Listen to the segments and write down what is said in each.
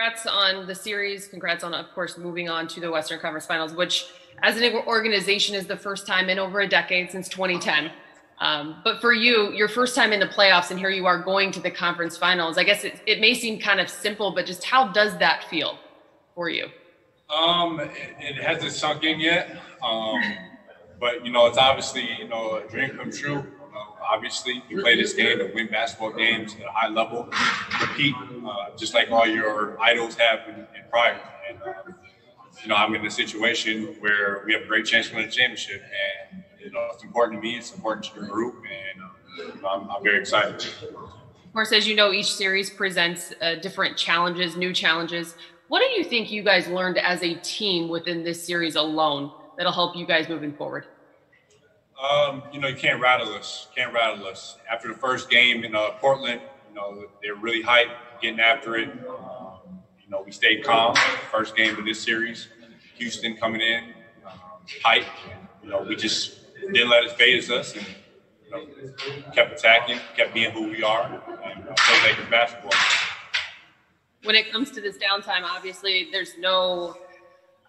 congrats on the series. Congrats on, of course, moving on to the Western Conference Finals, which, as an organization, is the first time in over a decade since 2010. Um, but for you, your first time in the playoffs, and here you are going to the conference finals. I guess it, it may seem kind of simple, but just how does that feel for you? Um, it, it hasn't sunk in yet. Um, but you know, it's obviously you know a dream come true. obviously, you play this game to win basketball games at a high level, compete uh, just like all your idols have in, in prior. And uh, you know, I'm in a situation where we have a great chance to win a championship, and you know, it's important to me. It's important to the group, and uh, I'm, I'm, very excited. Of course, as you know, each series presents uh, different challenges, new challenges. What do you think you guys learned as a team within this series alone that'll help you guys moving forward? Um, you know, you can't rattle us. Can't rattle us. After the first game in uh, Portland, you know, they're really hyped, getting after it. Um, you know, we stayed calm. First game of this series. Houston coming in, um, hype. You know, we just didn't let it faze us and you know, kept attacking, kept being who we are, and uh, played Lakers basketball. When it comes to this downtime, obviously, there's no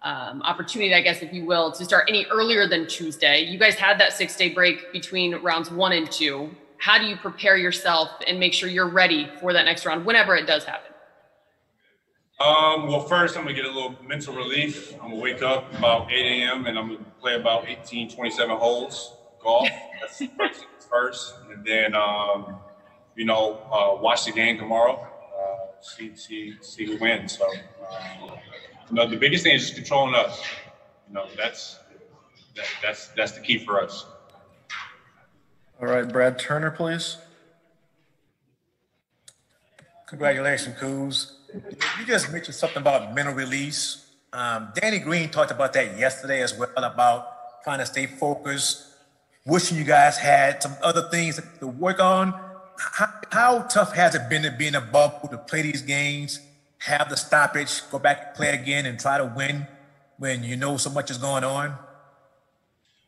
um, opportunity, I guess, if you will, to start any earlier than Tuesday. You guys had that six day break between rounds one and two. How do you prepare yourself and make sure you're ready for that next round whenever it does happen? Um, well, first, I'm going to get a little mental relief. I'm going to wake up about 8 a.m. and I'm going to play about 18, 27 holes golf. That's first. And then, um, you know, uh, watch the game tomorrow, uh, see, see, see who wins. So, uh, you know, the biggest thing is just controlling us. You know, that's that, that's that's the key for us. All right, Brad Turner, please. Congratulations, Kuz. You just mentioned something about mental release. Um, Danny Green talked about that yesterday as well about trying to stay focused. Wishing you guys had some other things to work on. How, how tough has it been to be in a bubble to play these games have the stoppage, go back, and play again, and try to win when you know so much is going on?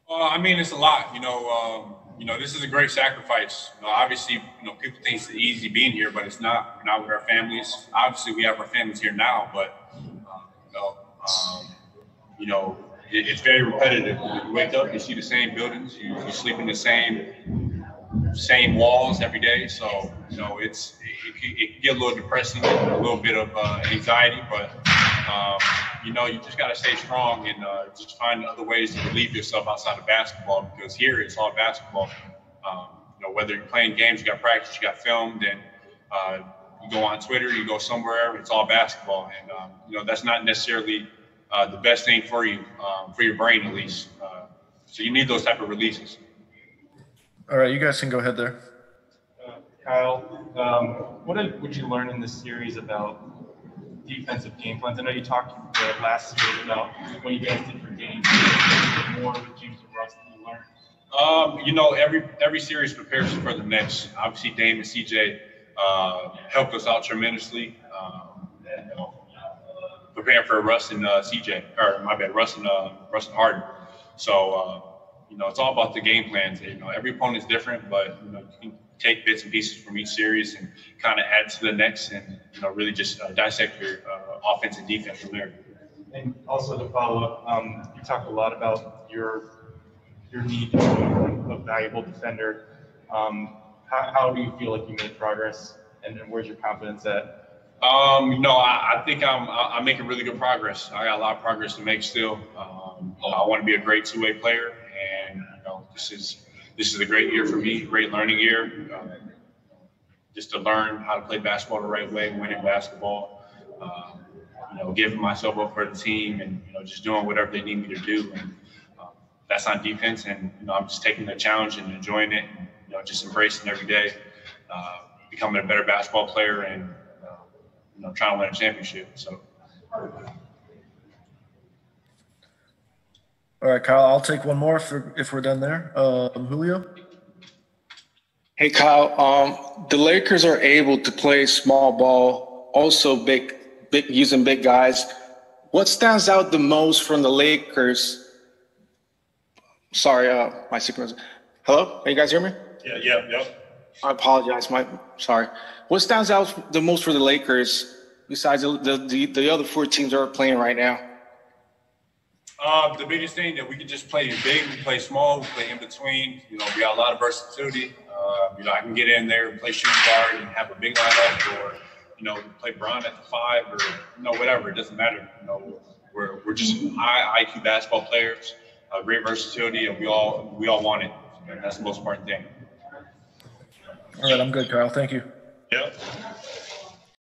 Uh, I mean, it's a lot. You know, um, you know, this is a great sacrifice. You know, obviously, you know, people think it's easy being here, but it's not. We're not with our families. Obviously, we have our families here now, but um, you know, um, you know, it, it's very repetitive. You wake up, you see the same buildings, you, you sleep in the same same walls every day. So you know, it's it, it, it can get a little depressing, a little bit of uh, anxiety, but um, you know, you just got to stay strong and uh, just find other ways to relieve yourself outside of basketball because here it's all basketball. Um, you know, whether you're playing games, you got practice, you got filmed, and uh, you go on Twitter, you go somewhere, it's all basketball, and um, you know that's not necessarily uh, the best thing for you, um, for your brain at least. Uh, so you need those type of releases. All right, you guys can go ahead there. Uh, Kyle, um, what did, would you learn in this series about defensive game plans? I know you talked uh, last series about what you guys did for games. More with James and Russ than you learned. Um, you know, every every series prepares you for the next. Obviously, Dame and CJ uh, helped us out tremendously. Um, preparing for Russ and uh, CJ, or my bad, Russ and uh, Russ and Harden. So uh, you know, it's all about the game plans. You know, every opponent is different, but you know, you can take bits and pieces from each series and kind of add to the next, and you know, really just uh, dissect your uh, offense and defense from there. And also to follow up, um, you talked a lot about your your need to be a valuable defender. Um, how, how do you feel like you made progress, and, and where's your confidence at? Um, you know, I, I think I'm I'm making really good progress. I got a lot of progress to make still. Um, I want to be a great two-way player, and you know, this is this is a great year for me, great learning year. Um, just to learn how to play basketball the right way, winning basketball. Um, you know, giving myself up for the team, and you know, just doing whatever they need me to do. And um, that's on defense, and you know, I'm just taking the challenge and enjoying it. And, you know, just embracing every day, uh, becoming a better basketball player, and uh, you know, trying to win a championship. So. All right, Kyle, I'll take one more if we're, if we're done there. Um, Julio? Hey, Kyle. Um, the Lakers are able to play small ball, also big, big using big guys. What stands out the most from the Lakers? Sorry, uh, my signal. Hello, Can you guys hear me? Yeah, yeah, yeah. I apologize. My sorry. What stands out the most for the Lakers besides the, the, the other four teams that are playing right now? Uh, the biggest thing that we can just play big, we play small, we play in between. You know, we got a lot of versatility. Uh, you know, I can get in there and play shooting guard and have a big lineup, or you know, play Bron at the five, or you know, whatever. It doesn't matter. You know, we're we're just high IQ basketball players, uh, great versatility, and we all we all want it. And that's the most important thing. All right, I'm good, Kyle. Thank you. Yep.